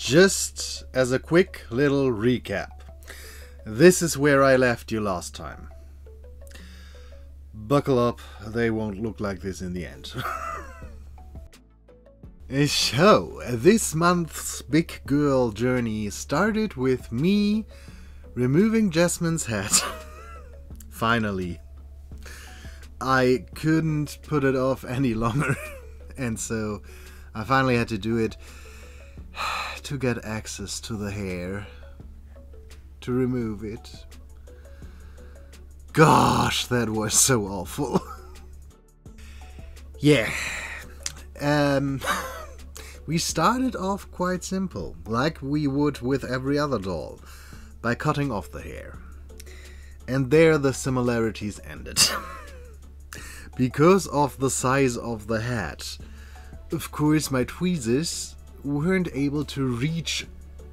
Just as a quick little recap, this is where I left you last time. Buckle up, they won't look like this in the end. so, this month's big girl journey started with me removing Jasmine's hat. Finally. I couldn't put it off any longer, and so I finally had to do it to get access to the hair, to remove it. Gosh, that was so awful. yeah. Um, we started off quite simple, like we would with every other doll, by cutting off the hair. And there the similarities ended. because of the size of the head. Of course, my tweezers weren't able to reach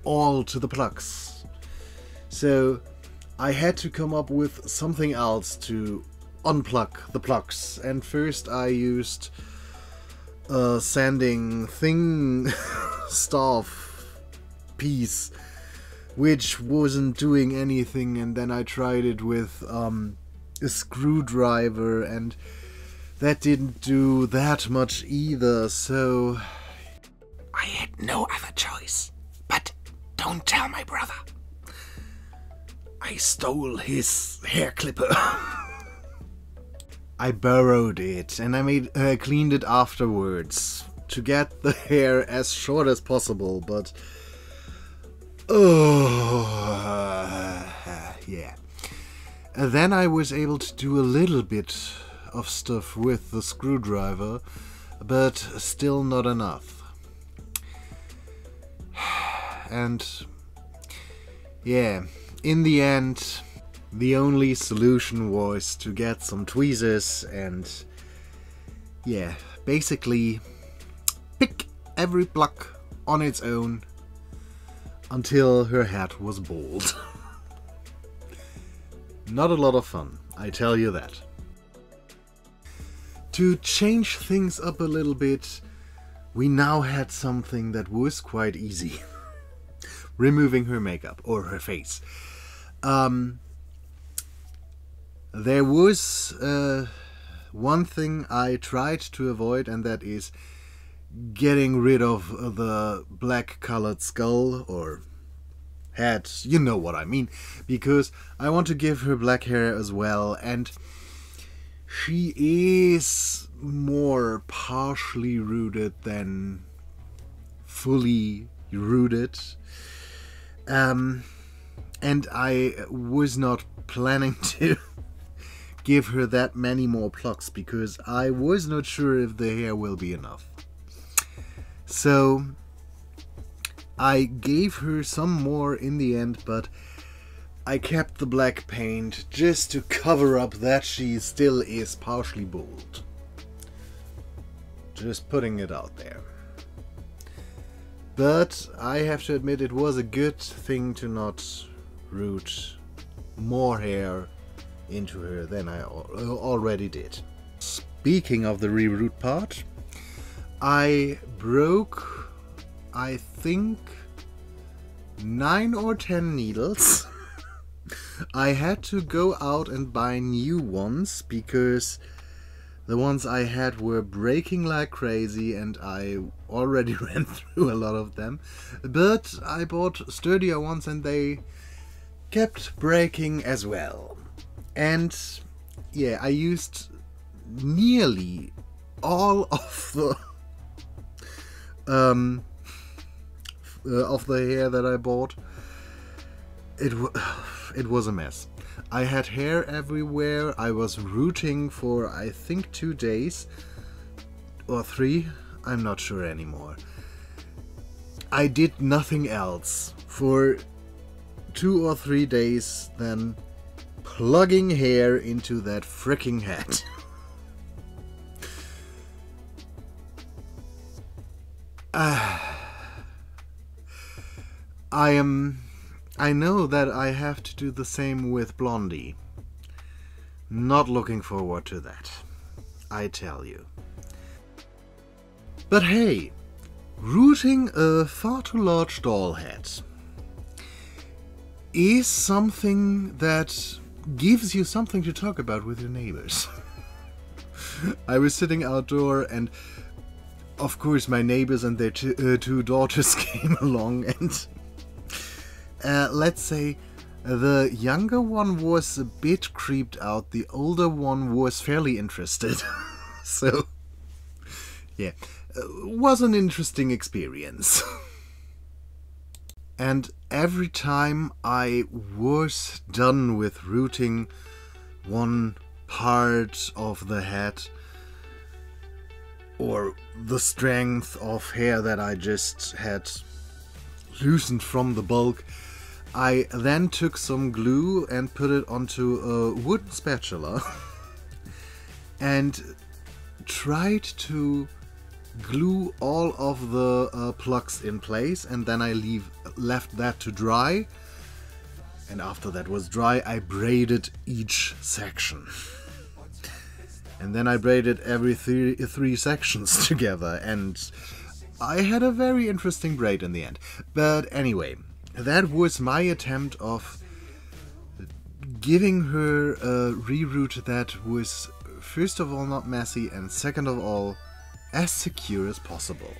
all to the plugs. So I had to come up with something else to unplug the plugs. And first I used a sanding thing stuff piece which wasn't doing anything and then I tried it with um, a screwdriver and that didn't do that much either, so. No other choice. But don't tell my brother. I stole his hair clipper. I borrowed it and I made uh, cleaned it afterwards to get the hair as short as possible, but oh yeah. And then I was able to do a little bit of stuff with the screwdriver, but still not enough. And yeah, in the end, the only solution was to get some tweezers and yeah, basically pick every block on its own until her head was bald. Not a lot of fun, I tell you that. To change things up a little bit, we now had something that was quite easy. Removing her makeup, or her face. Um, there was uh, one thing I tried to avoid, and that is getting rid of the black colored skull or head. You know what I mean. Because I want to give her black hair as well, and she is more partially rooted than fully rooted. Um, and I was not planning to give her that many more plucks because I was not sure if the hair will be enough. So I gave her some more in the end, but I kept the black paint just to cover up that she still is partially bald. Just putting it out there. But I have to admit it was a good thing to not root more hair into her than I already did. Speaking of the reroot part, I broke, I think, nine or ten needles. I had to go out and buy new ones because the ones I had were breaking like crazy and I already ran through a lot of them. But I bought sturdier ones and they kept breaking as well. And yeah, I used nearly all of the um uh, of the hair that I bought. It it was a mess. I had hair everywhere. I was rooting for I think two days or three. I'm not sure anymore. I did nothing else for two or three days then plugging hair into that freaking hat. uh, I am I know that I have to do the same with Blondie. Not looking forward to that. I tell you. But hey, rooting a far too large doll head is something that gives you something to talk about with your neighbors. I was sitting outdoor and of course my neighbors and their t- uh, two daughters came along and uh, let's say the younger one was a bit creeped out the older one was fairly interested so yeah uh, was an interesting experience and every time i was done with rooting one part of the head or the strength of hair that I just had loosened from the bulk. I then took some glue and put it onto a wooden spatula and tried to glue all of the uh, plugs in place and then I leave left that to dry and after that was dry I braided each section and then I braided every three, three sections together, and I had a very interesting braid in the end. But anyway, that was my attempt of giving her a reroot that was first of all not messy and second of all as secure as possible.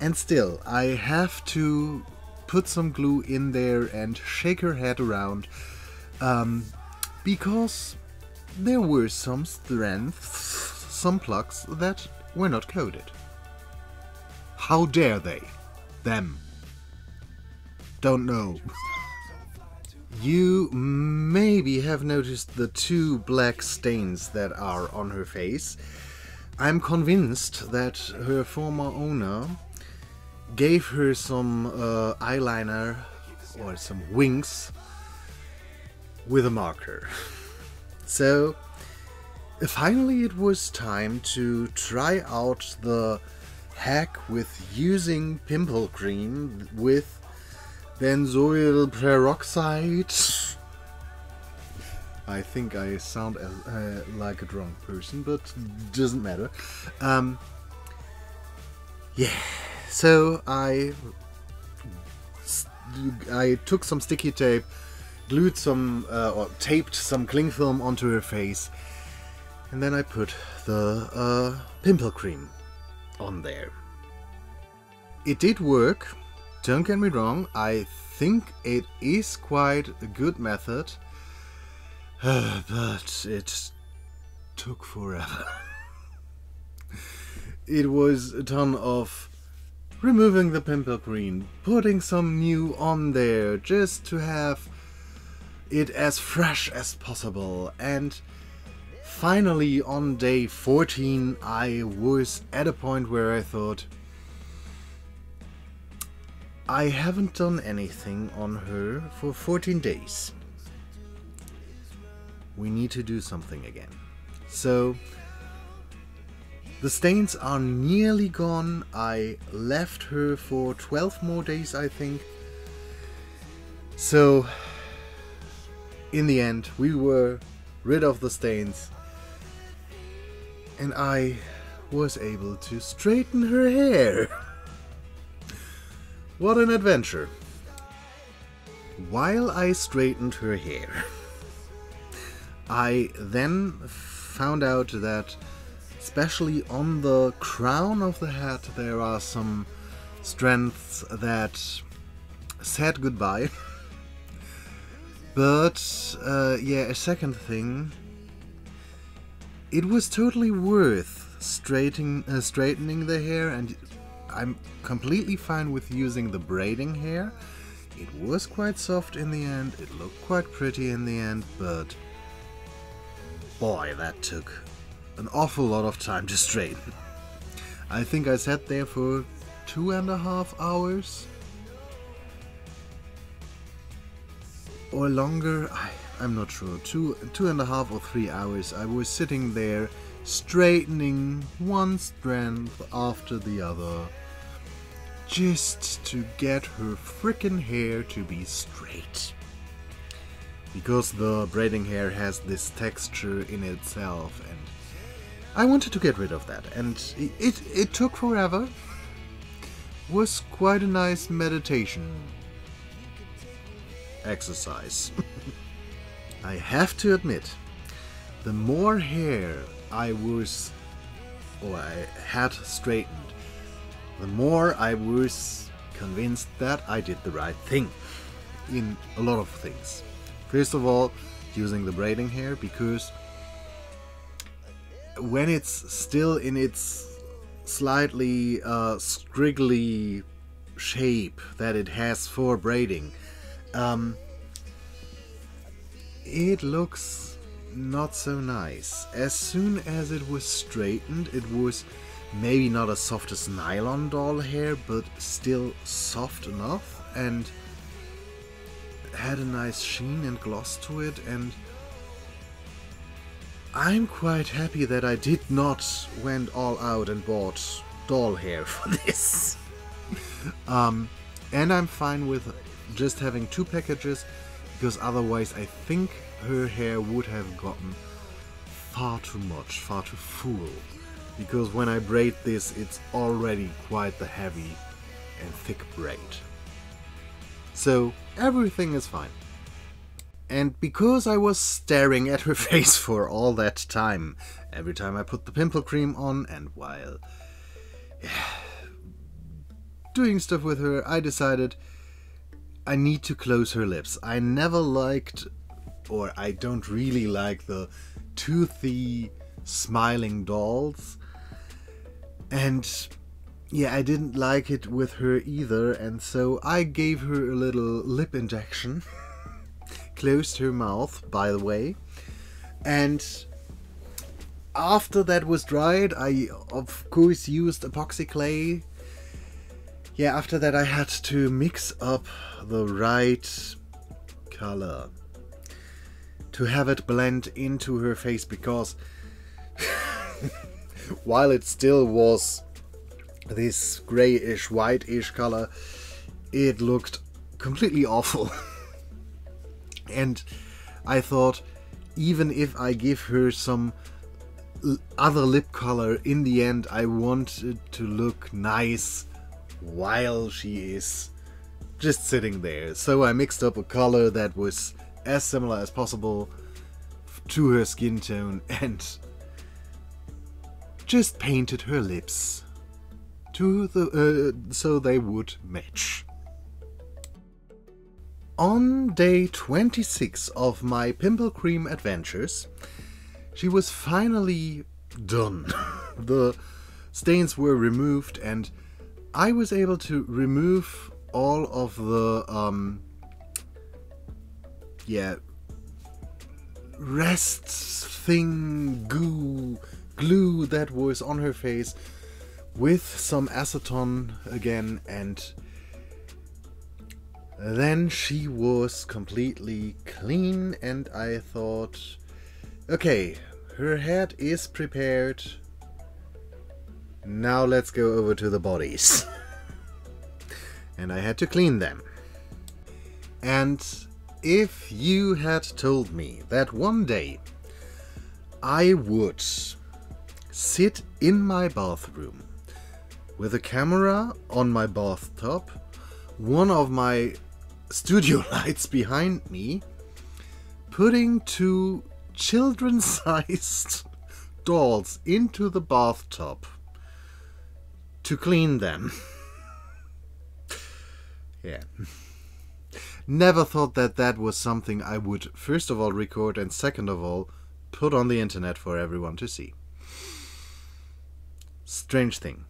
And still, I have to put some glue in there and shake her head around um, because there were some strengths, some plugs that were not coded. How dare they? Them. Don't know. You maybe have noticed the two black stains that are on her face. I'm convinced that her former owner gave her some uh, eyeliner or some wings with a marker. So, finally, it was time to try out the hack with using pimple cream with benzoyl peroxide. I think I sound as, uh, like a drunk person, but doesn't matter. Um, yeah, so I I took some sticky tape glued some uh, or taped some cling film onto her face, and then I put the uh, pimple cream on there. It did work. Don't get me wrong. I think it is quite a good method, but it took forever. it was a ton of removing the pimple cream, putting some new on there just to have it as fresh as possible. And finally, on day 14, I was at a point where I thought, I haven't done anything on her for 14 days. We need to do something again. So, the stains are nearly gone. I left her for 12 more days, I think. So, in the end, we were rid of the stains, and I was able to straighten her hair. what an adventure! While I straightened her hair, I then found out that, especially on the crown of the head, there are some strands that said goodbye. But, uh, yeah, a second thing. It was totally worth uh, straightening the hair, and I'm completely fine with using the braiding hair. It was quite soft in the end, it looked quite pretty in the end, but boy, that took an awful lot of time to straighten. I think I sat there for two and a half hours or longer. I, I'm not sure. Two, two and a half or three hours. I was sitting there, straightening one strand after the other, just to get her frickin' hair to be straight. Because the braiding hair has this texture in itself, and I wanted to get rid of that, and it, it, it took forever, was quite a nice meditation exercise. I have to admit, the more hair I was or I had straightened, the more I was convinced that I did the right thing in a lot of things. First of all, using the braiding hair because when it's still in its slightly uh, scriggly shape that it has for braiding, um, it looks not so nice. As soon as it was straightened, it was maybe not as soft as nylon doll hair, but still soft enough and had a nice sheen and gloss to it and I'm quite happy that I did not went all out and bought doll hair for this. um, and I'm fine with just having two packages because otherwise I think her hair would have gotten far too much, far too full. Because when I braid this, it's already quite the heavy and thick braid. So everything is fine. And because I was staring at her face for all that time, every time I put the pimple cream on, and while doing stuff with her, I decided I need to close her lips. I never liked, or I don't really like the toothy, smiling dolls. And yeah, I didn't like it with her either, and so I gave her a little lip injection. closed her mouth, by the way. And after that was dried, I of course used epoxy clay. Yeah, after that I had to mix up the right color to have it blend into her face because while it still was this grayish whitish color, it looked completely awful. And I thought, even if I give her some other lip color, in the end, I want it to look nice while she is just sitting there. So I mixed up a color that was as similar as possible to her skin tone and just painted her lips to the uh, so they would match. On day 26 of my pimple cream adventures, she was finally done. the stains were removed and I was able to remove all of the um yeah rest thing goo glue that was on her face with some acetone again and then she was completely clean, and I thought, okay, her head is prepared. Now let's go over to the bodies. and I had to clean them. And if you had told me that one day I would sit in my bathroom with a camera on my bathtub, one of my studio lights behind me, putting two children sized dolls into the bathtub to clean them. yeah. Never thought that that was something I would, first of all, record, and second of all, put on the internet for everyone to see. Strange thing.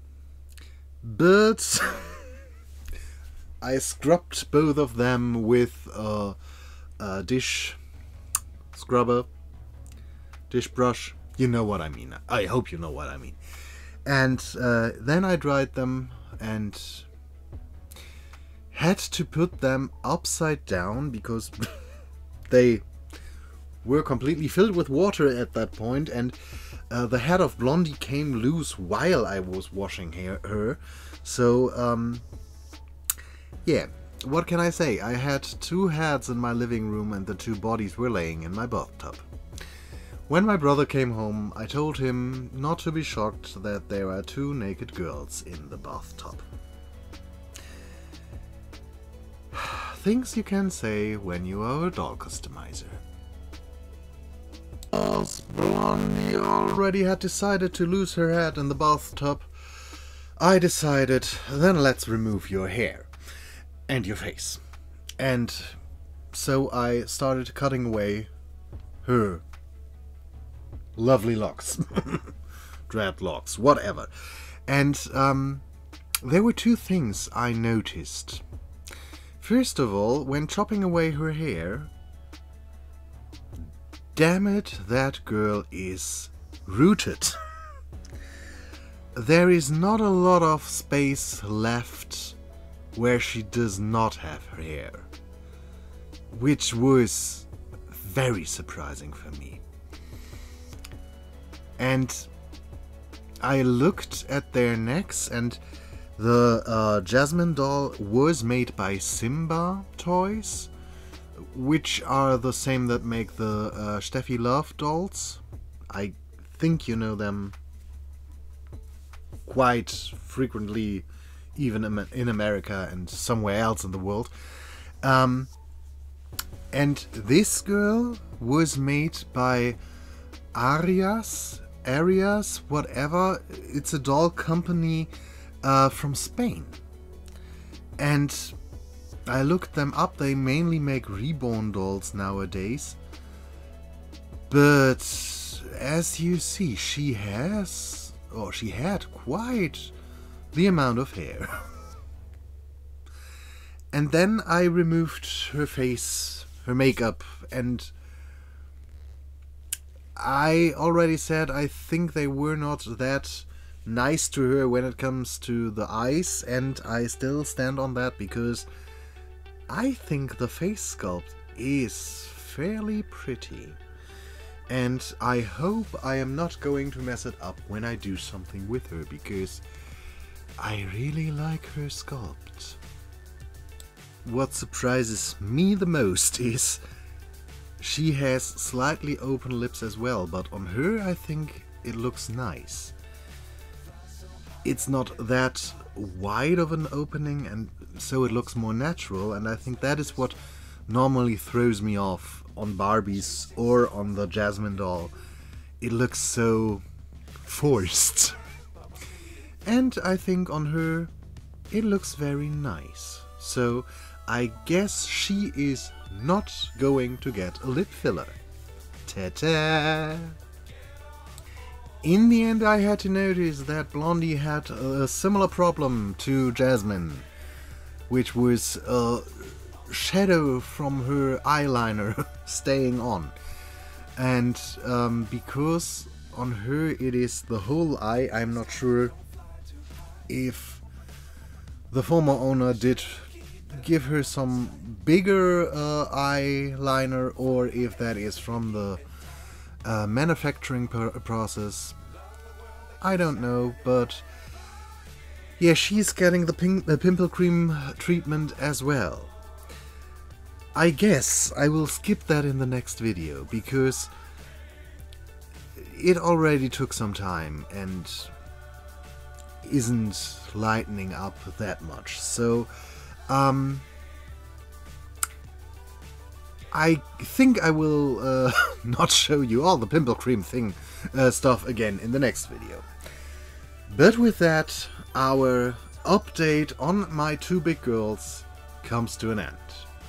But. I scrubbed both of them with a, a dish scrubber, dish brush. You know what I mean. I hope you know what I mean. And uh, then I dried them and had to put them upside down because they were completely filled with water at that point and uh, the head of Blondie came loose while I was washing her. her. So um, yeah, what can I say? I had two heads in my living room and the two bodies were laying in my bathtub. When my brother came home, I told him not to be shocked that there are two naked girls in the bathtub. Things you can say when you are a doll customizer. As Blondie already had decided to lose her head in the bathtub, I decided, then let's remove your hair and your face. And so I started cutting away her lovely locks, dreadlocks, whatever. And um, there were two things I noticed. First of all, when chopping away her hair, damn it, that girl is rooted. there is not a lot of space left where she does not have her hair, which was very surprising for me. And I looked at their necks and the uh, Jasmine doll was made by Simba Toys, which are the same that make the uh, Steffi Love dolls. I think you know them quite frequently, even in America and somewhere else in the world. Um, and this girl was made by Arias, Arias, whatever. It's a doll company uh, from Spain. And I looked them up. They mainly make reborn dolls nowadays. But as you see, she has, or she had quite the amount of hair. and then I removed her face, her makeup, and I already said I think they were not that nice to her when it comes to the eyes, and I still stand on that because I think the face sculpt is fairly pretty. And I hope I am not going to mess it up when I do something with her because I really like her sculpt. What surprises me the most is she has slightly open lips as well, but on her I think it looks nice it's not that wide of an opening and so it looks more natural and I think that is what normally throws me off on Barbies or on the Jasmine doll. It looks so forced. And I think on her it looks very nice. So I guess she is not going to get a lip filler. Ta-ta! In the end, I had to notice that Blondie had a similar problem to Jasmine, which was a shadow from her eyeliner staying on. And um, because on her it is the whole eye, I'm not sure if the former owner did give her some bigger uh, eyeliner or if that is from the uh, manufacturing process. I don't know, but yeah, she's getting the, pink, the pimple cream treatment as well. I guess I will skip that in the next video because it already took some time and isn't lightening up that much. So, um, I think I will uh, not show you all the pimple cream thing uh, stuff again in the next video. But with that, our update on my two big girls comes to an end.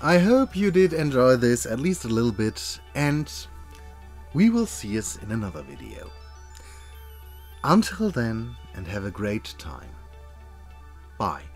I hope you did enjoy this at least a little bit and we will see us in another video. Until then and have a great time. Bye.